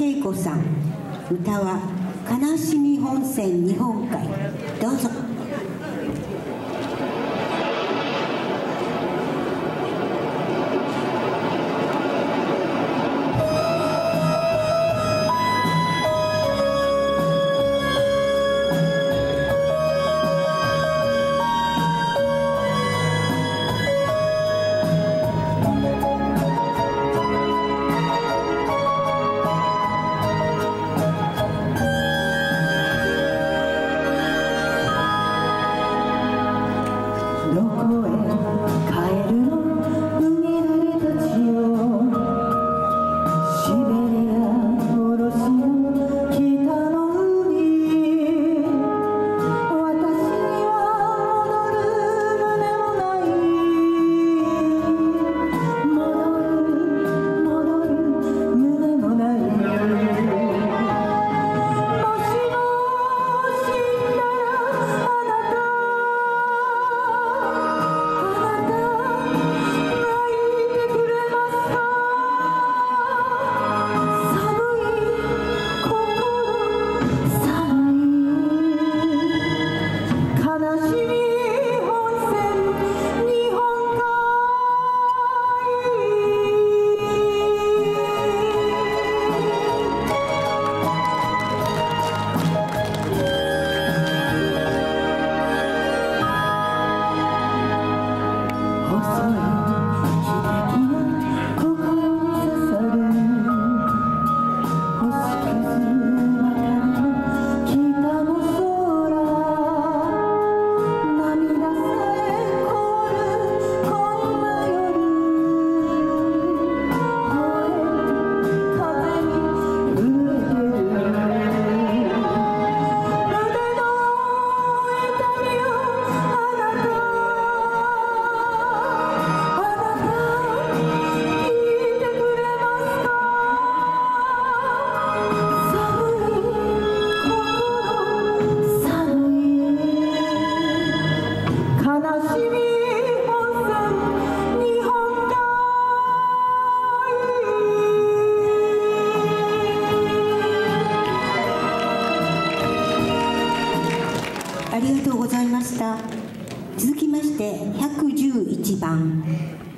恵子さん歌は「悲しみ本線日本海」どうぞ。ございました。続きまして111番。